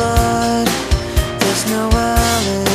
blood. There's no alibi